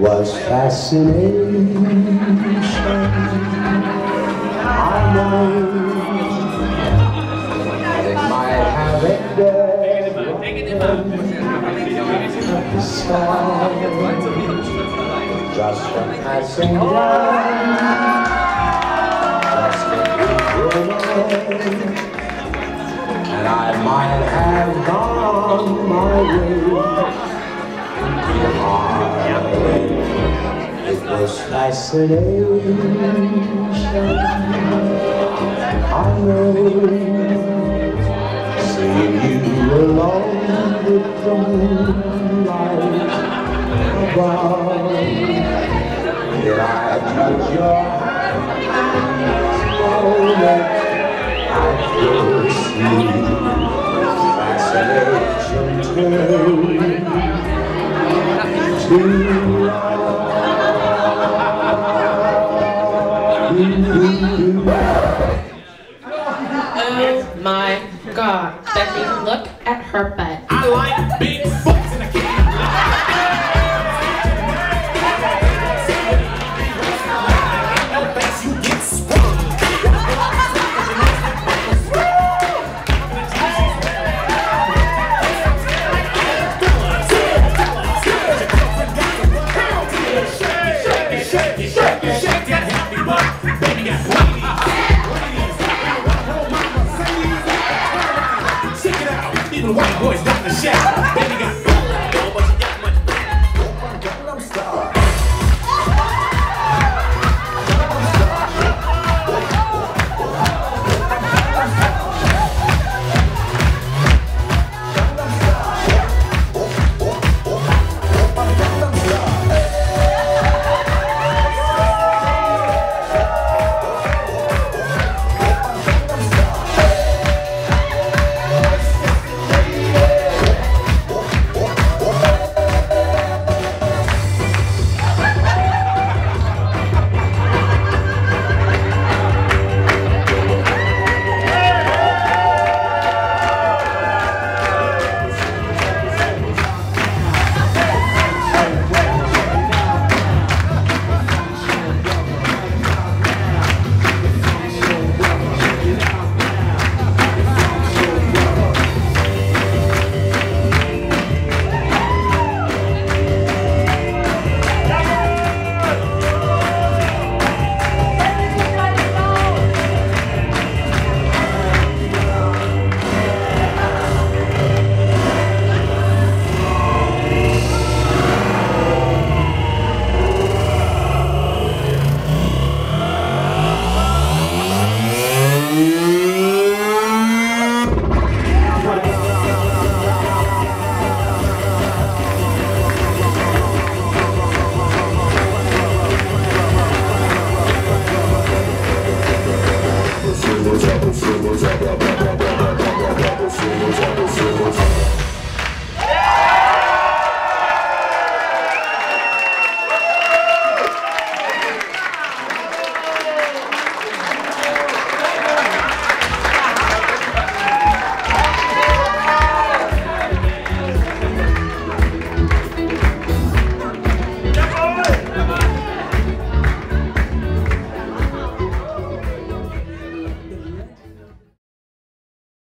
was fascination. I know it might have ended the start. Just a passing glance, just a romance and I might have gone my way. It was fascination. I know, seeing you alone with the moonlight above. Did I touch your hand? moment? I first Oh god, Becky, look at her butt. I like big butts white boys down the shack. Baby got